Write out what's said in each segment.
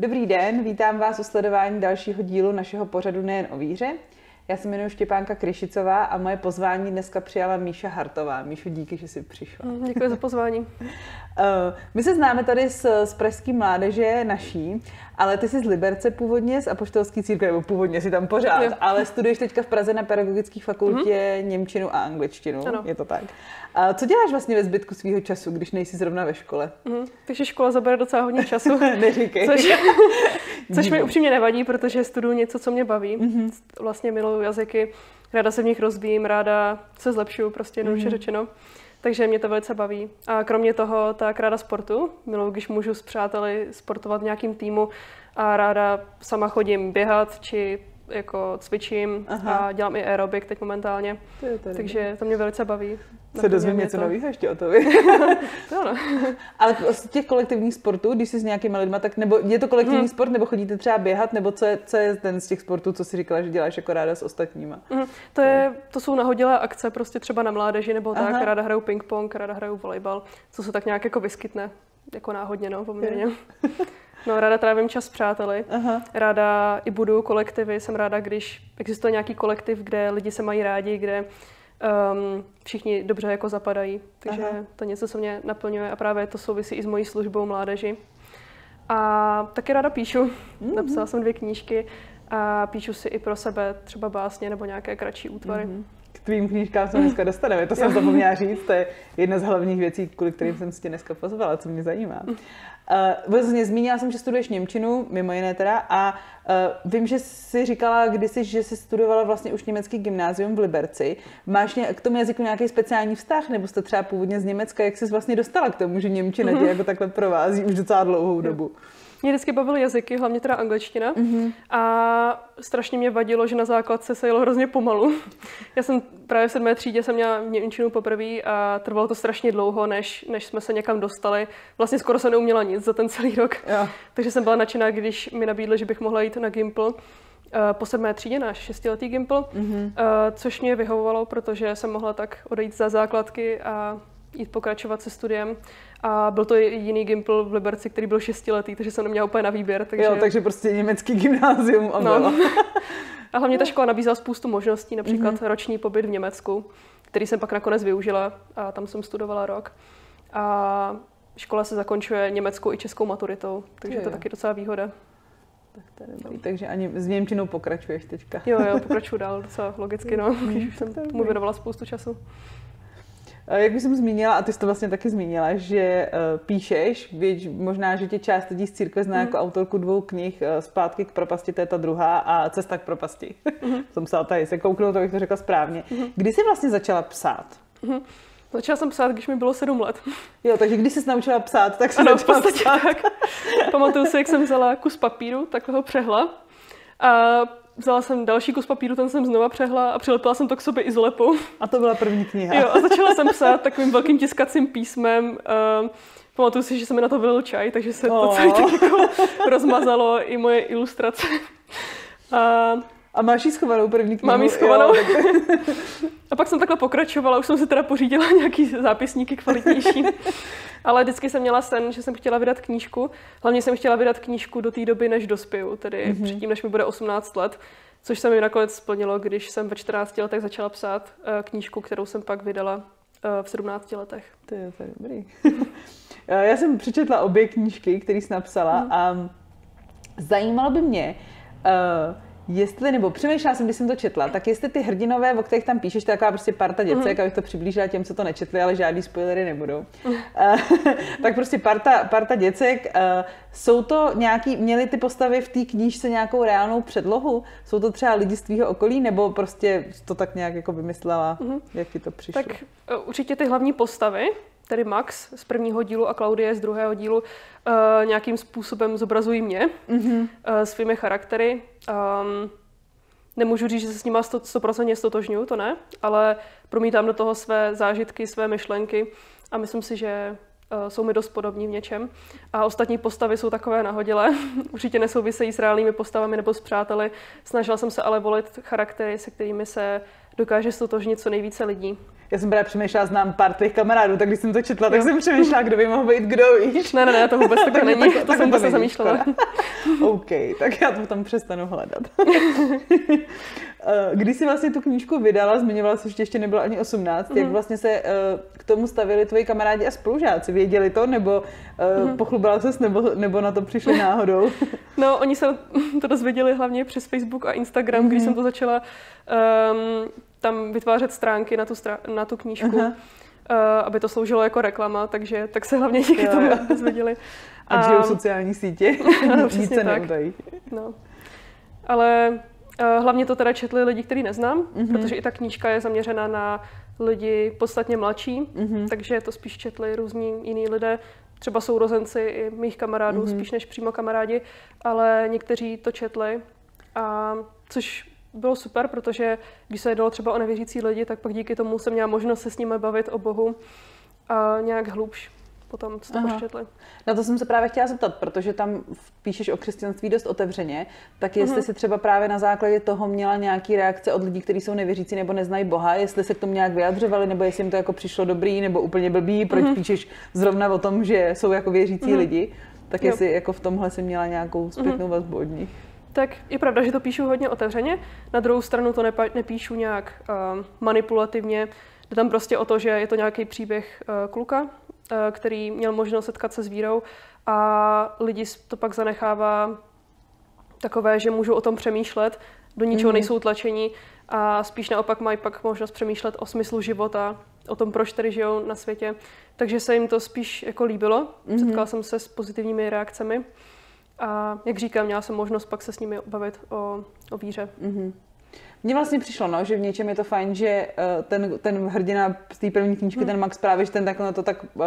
Dobrý den, vítám vás u sledování dalšího dílu našeho pořadu Nejen o víře. Já se jmenuji Štěpánka Kryšicová a moje pozvání dneska přijala Míša Hartová. Míšo, díky, že jsi přišla. Mm, děkuji za pozvání. Eh, my se známe tady z, z pražské mládeže naší, ale ty jsi z Liberce původně, z apoštolské církve, nebo původně si tam pořád, jo. ale studuješ teďka v Praze na pedagogické fakultě mm-hmm. Němčinu a angličtinu, ano. je to tak. A co děláš vlastně ve zbytku svého času, když nejsi zrovna ve škole? Mm, takže škola zabere docela hodně času. Neříkej. Což, což mi upřímně nevadí, protože studuju něco, co mě baví. Mm-hmm. Vlastně miluju jazyky, ráda se v nich rozvíjím, ráda se zlepšuju, prostě jednoduše mm-hmm. řečeno. Takže mě to velice baví. A kromě toho tak ráda sportu. Miluji, když můžu s přáteli sportovat v nějakým týmu a ráda sama chodím běhat či jako cvičím Aha. a dělám i aerobik teď momentálně. To je to Takže to mě velice baví. Se dozvím něco to... nového ještě o to. to ano. Ale z těch kolektivních sportů, když jsi s nějakými lidmi, tak nebo je to kolektivní hmm. sport, nebo chodíte třeba běhat, nebo co je, co je ten z těch sportů, co si říkala, že děláš jako ráda s ostatníma? Hmm. To, je, to jsou nahodilé akce prostě třeba na mládeži, nebo tak, Aha. ráda hraju ping-pong, ráda hraju volejbal, co se tak nějak jako vyskytne, jako náhodně, no, poměrně. No, ráda trávím čas s přáteli. Aha. Ráda i budu kolektivy. Jsem ráda, když existuje nějaký kolektiv, kde lidi se mají rádi, kde um, všichni dobře jako zapadají. Takže Aha. to něco, co mě naplňuje a právě to souvisí i s mojí službou mládeži. A taky ráda píšu. Mm-hmm. Napsala jsem dvě knížky a píšu si i pro sebe třeba básně nebo nějaké kratší útvary. Mm-hmm k tvým knížkám se dneska dostaneme. To jsem zapomněla říct, to je jedna z hlavních věcí, kvůli kterým jsem si tě dneska pozvala, co mě zajímá. Uh, vlastně zmínila jsem, že studuješ Němčinu, mimo jiné teda, a uh, vím, že jsi říkala kdysi, že jsi studovala vlastně už německý gymnázium v Liberci. Máš ně, k tomu jazyku nějaký speciální vztah, nebo jste třeba původně z Německa? Jak jsi vlastně dostala k tomu, že Němčina tě jako takhle provází už docela dlouhou dobu? Mě vždycky bavily jazyky, hlavně teda angličtina. Mm-hmm. A strašně mě vadilo, že na základce se jelo hrozně pomalu. Já jsem právě v sedmé třídě jsem měla Němčinu poprvé a trvalo to strašně dlouho, než, než jsme se někam dostali. Vlastně skoro jsem neuměla nic za ten celý rok. Ja. Takže jsem byla nadšená, když mi nabídli, že bych mohla jít na Gimple. Eh, po sedmé třídě na šestiletý Gimple, mm-hmm. což mě vyhovovalo, protože jsem mohla tak odejít za základky a jít pokračovat se studiem. A byl to jiný Gimpl v Liberci, který byl šestiletý, takže jsem neměla úplně na výběr. Takže... Jo, takže prostě německý gymnázium a no. A hlavně ta škola nabízela spoustu možností, například mm-hmm. roční pobyt v Německu, který jsem pak nakonec využila a tam jsem studovala rok. A škola se zakončuje německou i českou maturitou, takže je to taky docela výhoda. Tak to je dobrý. Takže ani s Němčinou pokračuješ teďka. Jo, jo, pokračuju dál docela logicky, no, když už jsem tomu věnovala spoustu času. Jak bych jsem zmínila, a ty jsi to vlastně taky zmínila, že uh, píšeš, věď, možná, že tě část lidí z církve zná mm. jako autorku dvou knih uh, Zpátky k propasti, to je ta druhá, a Cesta k propasti. Mm. jsem psala tady, se kouknout, abych to řekla správně. Mm. Kdy jsi vlastně začala psát? Mm. Začala jsem psát, když mi bylo sedm let. Jo, takže když jsi naučila psát, tak jsem ano, začala psát. tak. Pamatuju si, jak jsem vzala kus papíru, takhle ho přehla. A vzala jsem další kus papíru, ten jsem znova přehla a přilepila jsem to k sobě izolepou. A to byla první kniha. Jo, a začala jsem psát takovým velkým tiskacím písmem. Uh, pamatuju si, že se mi na to vylil čaj, takže se oh. to celé tak jako rozmazalo i moje ilustrace. A a máš ji schovanou první knihu? Mám ji schovanou. Jo, a pak jsem takhle pokračovala, už jsem si teda pořídila nějaký zápisníky kvalitnější. Ale vždycky jsem měla sen, že jsem chtěla vydat knížku. Hlavně jsem chtěla vydat knížku do té doby, než dospěju, tedy mm-hmm. předtím, než mi bude 18 let. Což se mi nakonec splnilo, když jsem ve 14 letech začala psát uh, knížku, kterou jsem pak vydala uh, v 17 letech. To je, to je dobrý. Já jsem přečetla obě knížky, které jsi napsala mm. a zajímalo by mě, uh, Jestli, nebo přemýšlela jsem, když jsem to četla, tak jestli ty hrdinové, o kterých tam píšeš, to je taková prostě parta děcek, mm. abych to přiblížila těm, co to nečetli, ale žádný spoilery nebudou. Mm. tak prostě parta, parta děcek, uh, jsou to nějaký, měly ty postavy v té knížce nějakou reálnou předlohu? Jsou to třeba lidi z tvýho okolí, nebo prostě to tak nějak jako vymyslela, mm. jak ti to přišlo? Tak uh, určitě ty hlavní postavy, tedy Max z prvního dílu a Klaudie z druhého dílu, uh, nějakým způsobem zobrazují mě mm-hmm. uh, svými charaktery. Um, nemůžu říct, že se s nima 100% stotožňuju, to ne, ale promítám do toho své zážitky, své myšlenky a myslím si, že uh, jsou mi dost podobní v něčem. A ostatní postavy jsou takové nahodilé. Určitě nesouvisejí s reálnými postavami nebo s přáteli. Snažila jsem se ale volit charaktery, se kterými se dokáže stotožnit co nejvíce lidí. Já jsem právě přemýšlela, znám pár těch kamarádů, tak když jsem to četla, tak jsem přemýšlela, kdo by mohl být kdo, víš. Ne, ne, ne, to vůbec tak není, to, to jsem to se zamýšlela. OK, tak já to tam přestanu hledat. Eh, když jsi vlastně tu knížku vydala, zmiňovala jsi, že ještě nebylo ani 18, mm-hmm. jak mhm. vlastně se uh, k tomu stavili tvoji kamarádi a spolužáci? Věděli to, nebo uh, mm-hmm. pochlubila ses, nebo, nebo na to přišli náhodou? no, oni se to dozvěděli hlavně přes Facebook a Instagram, mm-hmm. když mhm. jsem to začala um, tam vytvářet stránky na tu, strá- na tu knížku. Uh-huh. Uh, aby to sloužilo jako reklama, takže tak se hlavně díky jo, tomu dozvěděli. A, žijou sociální sítě, nic se neutají. No. Ale uh, hlavně to teda četli lidi, který neznám, mm-hmm. protože i ta knížka je zaměřena na lidi podstatně mladší, mm-hmm. takže to spíš četli různí jiní lidé, třeba sourozenci i mých kamarádů, mm-hmm. spíš než přímo kamarádi, ale někteří to četli, a což bylo super, protože když se jednalo třeba o nevěřící lidi, tak pak díky tomu jsem měla možnost se s nimi bavit o Bohu a nějak hlubš potom, co to poštětli. Na to jsem se právě chtěla zeptat, protože tam píšeš o křesťanství dost otevřeně, tak jestli uh-huh. si třeba právě na základě toho měla nějaký reakce od lidí, kteří jsou nevěřící nebo neznají Boha, jestli se k tomu nějak vyjadřovali, nebo jestli jim to jako přišlo dobrý nebo úplně blbý, proč uh-huh. píšeš zrovna o tom, že jsou jako věřící uh-huh. lidi, tak jestli jo. jako v tomhle si měla nějakou zpětnou uh-huh. vazbu od nich tak je pravda, že to píšu hodně otevřeně. Na druhou stranu to nepa- nepíšu nějak uh, manipulativně. Jde tam prostě o to, že je to nějaký příběh uh, kluka, uh, který měl možnost setkat se s vírou a lidi to pak zanechává takové, že můžou o tom přemýšlet, do ničeho mm-hmm. nejsou tlačení a spíš naopak mají pak možnost přemýšlet o smyslu života, o tom, proč tady žijou na světě. Takže se jim to spíš jako líbilo. Mm-hmm. Setkala jsem se s pozitivními reakcemi. A jak říkám, měla jsem možnost pak se s nimi bavit o, o víře. Mm-hmm. Mně vlastně přišlo, no, že v něčem je to fajn, že uh, ten, ten hrdina z té první knížky, hmm. ten Max právě, že ten tak na to tak, uh,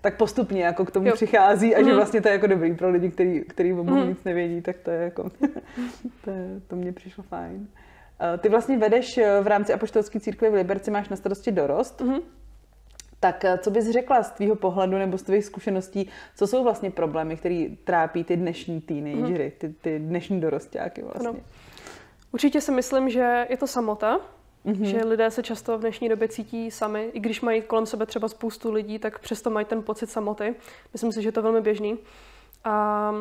tak postupně jako k tomu jo. přichází a hmm. že vlastně to je jako dobrý pro lidi, který, který o Bohu hmm. nic nevědí, tak to je jako, to, to mně přišlo fajn. Uh, ty vlastně vedeš v rámci apoštolské církve v Liberci, máš na starosti dorost. Hmm. Tak co bys řekla z tvýho pohledu nebo z tvých zkušeností, co jsou vlastně problémy, které trápí ty dnešní teenagery, mhm. ty, ty dnešní dorostáky vlastně? Ano. Určitě si myslím, že je to samota, mm-hmm. že lidé se často v dnešní době cítí sami, i když mají kolem sebe třeba spoustu lidí, tak přesto mají ten pocit samoty. Myslím si, že je to velmi běžný. A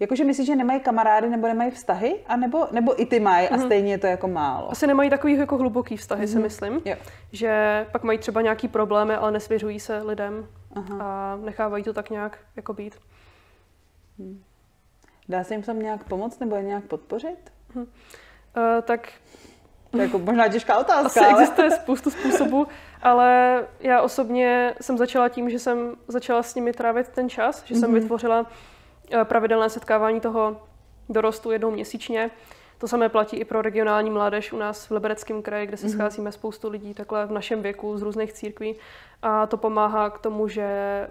Jakože myslíš, že nemají kamarády nebo nemají vztahy? A nebo, nebo i ty mají a mm-hmm. stejně je to jako málo? Asi nemají takový jako hluboký vztahy, mm-hmm. si mhm. myslím. Jo. Že pak mají třeba nějaký problémy, ale nesvěřují se lidem Aha. a nechávají to tak nějak jako být. Hmm. Dá se jim tam nějak pomoct nebo je nějak podpořit? Hmm. Uh, tak to je jako možná těžká otázka. Asi ale... existuje spoustu způsobů, ale já osobně jsem začala tím, že jsem začala s nimi trávit ten čas, že mm-hmm. jsem mhm. vytvořila pravidelné setkávání toho dorostu jednou měsíčně. To samé platí i pro regionální mládež u nás v Libereckém kraji, kde se mm-hmm. scházíme spoustu lidí takhle v našem věku z různých církví. A to pomáhá k tomu, že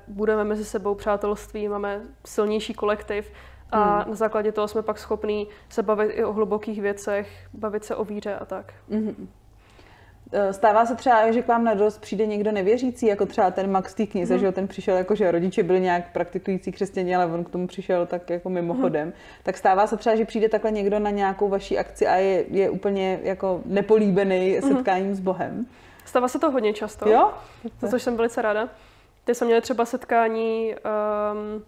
budeme mezi sebou přátelství, máme silnější kolektiv a mm. na základě toho jsme pak schopní se bavit i o hlubokých věcech, bavit se o víře a tak. Mm-hmm. Eh, stává se třeba, že k vám na dost přijde někdo nevěřící, jako třeba ten Max té knize, hmm. že ten přišel jako, že rodiče byli nějak praktikující křesťané, ale on k tomu přišel tak jako mimochodem. Hmm. Tak stává se třeba, že přijde takhle někdo na nějakou vaší akci a je, je úplně jako nepolíbený hmm. setkáním hmm. s Bohem. Stává se to hodně často. Jo? To, což jsem velice ráda. Ty jsme měli třeba setkání um,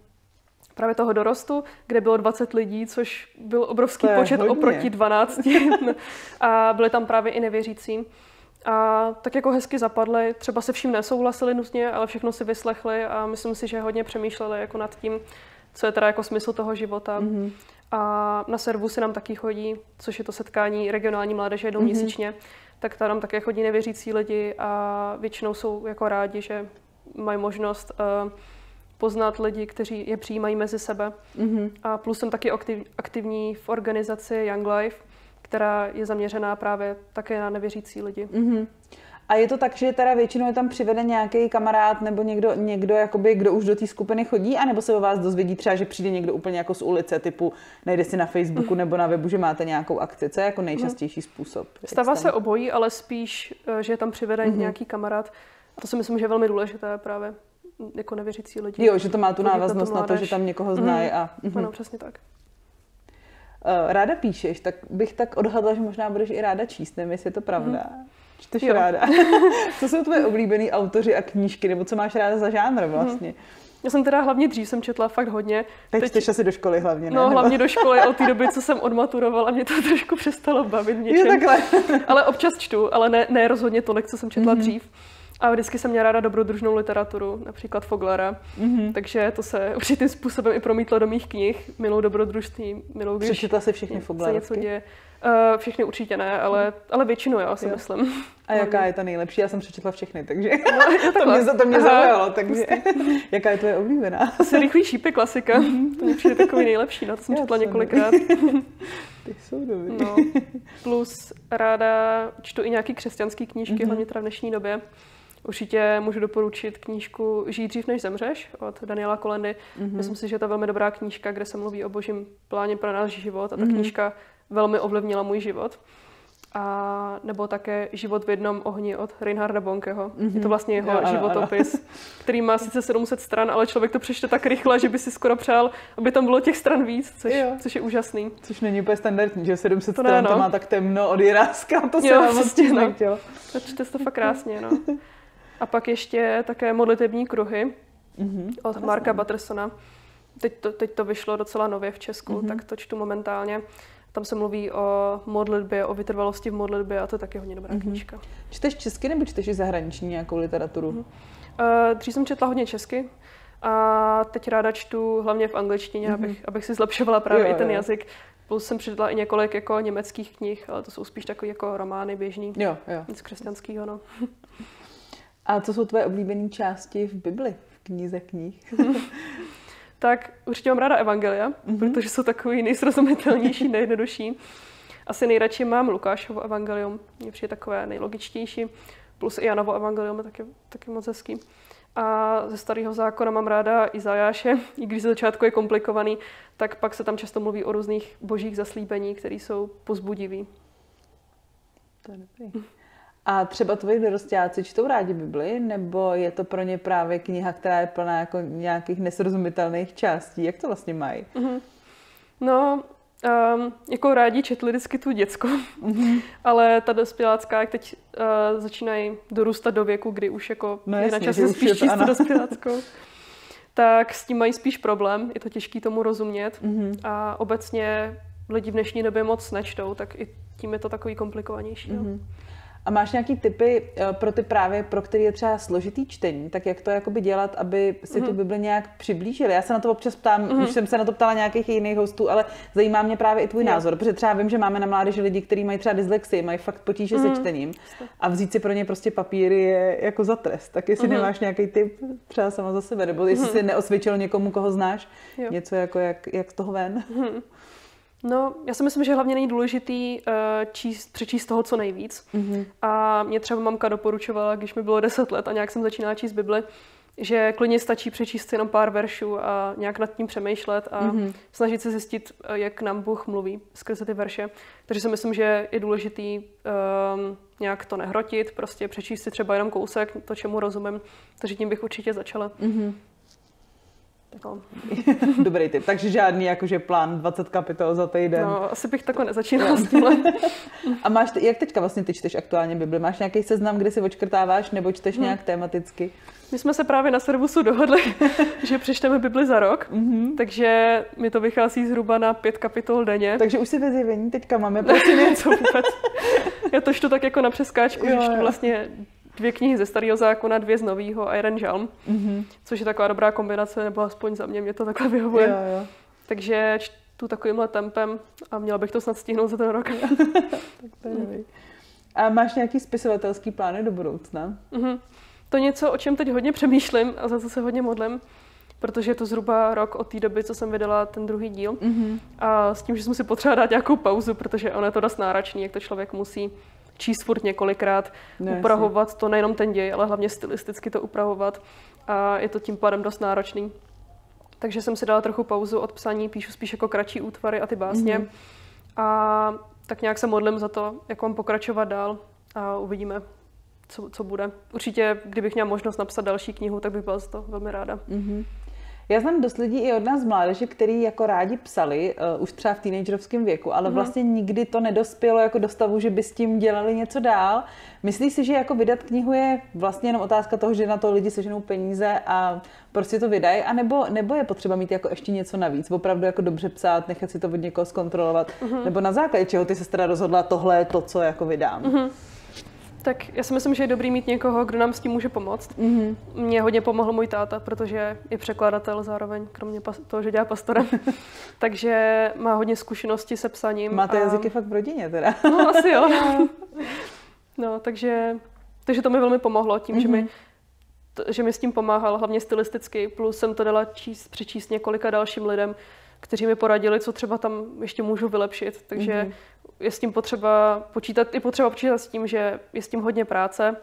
právě toho dorostu, kde bylo 20 lidí, což byl obrovský počet hodně. oproti 12. a byli tam právě i nevěřící. A tak jako hezky zapadly, třeba se vším nesouhlasili nutně, ale všechno si vyslechli a myslím si, že hodně přemýšleli jako nad tím, co je teda jako smysl toho života. Mm-hmm. A na servu si nám taky chodí, což je to setkání regionální mládeže jednou mm-hmm. měsíčně, tak tam také chodí nevěřící lidi a většinou jsou jako rádi, že mají možnost uh, poznat lidi, kteří je přijímají mezi sebe. Mm-hmm. A plus jsem taky aktiv, aktivní v organizaci Young Life, která je zaměřená právě také na nevěřící lidi. Mm-hmm. A je to tak, že teda většinou je tam přiveden nějaký kamarád nebo někdo, někdo jakoby, kdo už do té skupiny chodí, anebo se o vás dozvědí třeba, že přijde někdo úplně jako z ulice, typu najde si na Facebooku mm. nebo na webu, že máte nějakou akci. Co je jako nejčastější mm. způsob? Stává se obojí, ale spíš, eh, že je tam přiveden mm-hmm. nějaký kamarád. A to si myslím, že je velmi důležité právě jako nevěřící lidi. Jo, že to má tu návaznost na, na to, že tam někoho znají. Mm. A... Mm-hmm. Ano, přesně tak. Eh, ráda píšeš, tak bych tak odhadla, že možná budeš i ráda číst, nevím, jestli je to pravda. Hmm. Čteš jo. ráda. co jsou tvoje oblíbený autoři a knížky, nebo co máš ráda za žánr vlastně? Hmm. Já jsem teda hlavně dřív jsem četla fakt hodně. Teď, Teď čteš asi do školy hlavně, ne? No, hlavně do školy od té doby, co jsem odmaturovala, mě to trošku přestalo bavit něčem. Je takhle. ale občas čtu, ale ne, ne rozhodně tolik, co jsem četla mm-hmm. dřív. A vždycky jsem měla ráda dobrodružnou literaturu, například Foglera. Mm-hmm. Takže to se určitým způsobem i promítlo do mých knih. Milou dobrodružství, milou když... Přečetla si všechny Foglerovky? něco děje. Uh, všechny určitě ne, ale, ale většinu jo, si jo. myslím. A jaká je ta nejlepší? Já jsem přečetla všechny, takže no, to, mě, to mě zaujalo. Takže jaká je tvoje oblíbená? Asi rychlý šípy klasika. to mě přijde takový nejlepší, no to jsem Já četla několikrát. Ty jsou dobrý. No. Plus ráda čtu i nějaký křesťanský knížky, mm-hmm. hlavně teda v dnešní době. Určitě můžu doporučit knížku Žít dřív, než zemřeš od Daniela Kolendy. Mm-hmm. Myslím si, že to je velmi dobrá knížka, kde se mluví o božím pláně pro náš život a ta mm-hmm. knížka velmi ovlivnila můj život. A nebo také Život v jednom ohni od Reinharda Bonkeho. Mm-hmm. Je to mhm. vlastně jeho jo, životopis, ano. který má sice 700 stran, ale člověk to přečte tak rychle, že by si skoro přál, aby tam bylo těch stran víc, což, což je úžasný. Což není úplně standardní, že 700 to stran ne, no. to má tak temno od Jiráska, to se jo, moc no. To čte to fakt krásně, no. A pak ještě také modlitební kruhy mm-hmm. od Marka Battersona. Teď to, teď to vyšlo docela nově v Česku, mm-hmm. tak to čtu momentálně. Tam se mluví o modlitbě, o vytrvalosti v modlitbě a to je taky hodně dobrá mm-hmm. knížka. Čteš česky nebo čteš i zahraniční nějakou literaturu? Mm-hmm. Uh, dřív jsem četla hodně česky a teď ráda čtu hlavně v angličtině, mm-hmm. abych, abych si zlepšovala právě jo, i ten jo. jazyk. Plus jsem přečetla i několik jako německých knih, ale to jsou spíš takové jako romány běžný. Jo, jo. Nic křesťanského, no. A co jsou tvoje oblíbené části v Bibli, v knize knih? tak určitě mám ráda Evangelia, mm-hmm. protože jsou takový nejsrozumitelnější, nejjednodušší. Asi nejradši mám Lukášovo Evangelium, mě přijde takové nejlogičtější, plus i Janovo Evangelium je taky, taky moc hezký. A ze starého zákona mám ráda Izajáše, i když ze začátku je komplikovaný, tak pak se tam často mluví o různých božích zaslíbení, které jsou pozbudivý. To je dobrý. A třeba tvoji dorostáci čtou rádi Bibli, nebo je to pro ně právě kniha, která je plná jako nějakých nesrozumitelných částí? Jak to vlastně mají? Mm-hmm. No, um, jako rádi četli vždycky tu děcko, mm-hmm. ale ta dospělácká, jak teď uh, začínají dorůstat do věku, kdy už jako no jasně, je na čase spíš číst dospěláckou, tak s tím mají spíš problém, je to těžké tomu rozumět mm-hmm. a obecně lidi v dnešní době moc nečtou, tak i tím je to takový komplikovanější. Mm-hmm. No. A máš nějaký typy eh, pro ty právě, pro který je třeba složitý čtení, tak jak to jakoby dělat, aby si mm-hmm. tu mhm. Bibli nějak přiblížili? Já se na to občas ptám, mm-hmm. už jsem se na to ptala nějakých jiných hostů, ale zajímá mě právě i tvůj jo. názor, protože třeba vím, že máme na mládeži lidi, kteří mají třeba dyslexii, mají fakt potíže mm-hmm. se mhm. čtením a vzít si pro ně prostě papíry je jako za trest. Tak jestli mm-hmm. nemáš nějaký tip třeba sama za sebe, nebo jestli mm-hmm. si neosvědčil někomu, koho znáš, jo. něco jako jak, jak z toho ven. Mm-hmm. No, já si myslím, že hlavně není důležitý uh, číst, přečíst toho co nejvíc. Mm-hmm. A mě třeba mamka doporučovala, když mi bylo 10 let a nějak jsem začínala číst Bibli, že klidně stačí přečíst jenom pár veršů a nějak nad tím přemýšlet a mm-hmm. snažit se zjistit, eh, jak nám Bůh mluví skrze ty verše. Takže si myslím, že je důležitý um, nějak to nehrotit, prostě přečíst si třeba jenom kousek, to, čemu rozumím. Takže tím bych určitě začala. Mm-hmm. No. Dobrý tip. Takže žádný jakože plán 20 kapitol za týden. No, asi bych takhle nezačínala s tímhle. A máš, jak teďka vlastně ty čteš aktuálně Bibli? Máš nějaký seznam, kde si očkrtáváš nebo čteš hmm. nějak tematicky? My jsme se právě na servusu dohodli, že přečteme Bibli za rok, mm-hmm. takže mi to vychází zhruba na pět kapitol denně. Takže už si ve zjevení teďka máme prostě něco vůbec. Já to čtu tak jako na přeskáčku, jo, že vlastně dvě knihy ze starého zákona, dvě z nového a jeden žalm, mm-hmm. což je taková dobrá kombinace, nebo aspoň za mě mě to takhle vyhovuje. Jo, jo. Takže čtu takovýmhle tempem a měla bych to snad stihnout za ten rok. tak to je A máš nějaký spisovatelský plány do budoucna? Mm-hmm. To něco, o čem teď hodně přemýšlím a za to se hodně modlím, protože je to zhruba rok od té doby, co jsem vydala ten druhý díl. Mm-hmm. A s tím, že jsem si potřeba dát nějakou pauzu, protože ono je to dost náročný, jak to člověk musí číst furt několikrát, ne, upravovat to nejenom ten děj, ale hlavně stylisticky to upravovat a je to tím pádem dost náročný. Takže jsem si dala trochu pauzu od psaní, píšu spíš jako kratší útvary a ty básně. Mm-hmm. A tak nějak se modlím za to, jak mám pokračovat dál a uvidíme, co, co bude. Určitě, kdybych měla možnost napsat další knihu, tak bych byla za to velmi ráda. Mm-hmm. Já znám dost lidí i od nás z mládeže, který jako rádi psali, uh, už třeba v teenagerovském věku, ale mm-hmm. vlastně nikdy to nedospělo jako do stavu, že by s tím dělali něco dál. Myslíš si, že jako vydat knihu je vlastně jenom otázka toho, že na to lidi seženou peníze a prostě to vydají, a nebo, nebo je potřeba mít jako ještě něco navíc, opravdu jako dobře psát, nechat si to od někoho zkontrolovat, mm-hmm. nebo na základě čeho ty se teda rozhodla, tohle je to, co jako vydám. Mm-hmm. Tak já si myslím, že je dobrý mít někoho, kdo nám s tím může pomoct. Mm-hmm. Mně hodně pomohl můj táta, protože je překladatel zároveň, kromě toho, že dělá pastora. Takže má hodně zkušeností se psaním. Máte a... jazyky fakt v rodině teda. no asi jo. no, takže, takže to mi velmi pomohlo tím, mm-hmm. že mi mhm. že mi s tím pomáhal, hlavně stylisticky, plus jsem to dala číst, přečíst několika dalším lidem, kteří mi poradili, co třeba tam ještě můžu vylepšit. Takže mm-hmm. Je s tím potřeba počítat, i potřeba počítat s tím, že je s tím hodně práce,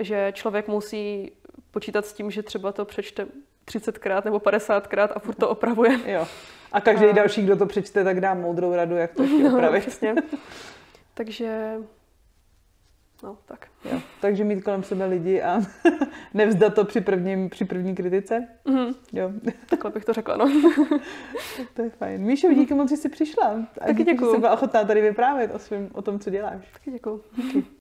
že člověk musí počítat s tím, že třeba to přečte 30krát nebo 50krát a furt to opravuje. Jo. A každý a... další, kdo to přečte, tak dá moudrou radu, jak to ještě no, opravit. No, Takže No, tak. Jo. Takže mít kolem sebe lidi a nevzdat to při, prvním, při první kritice. Mm-hmm. Jo. Takhle bych to řekla, no. to je fajn. Míšo, díky moc, že jsi přišla. A Taky děkuji. Že jsi byla ochotná tady vyprávět o, svým, o tom, co děláš. Taky děkuji.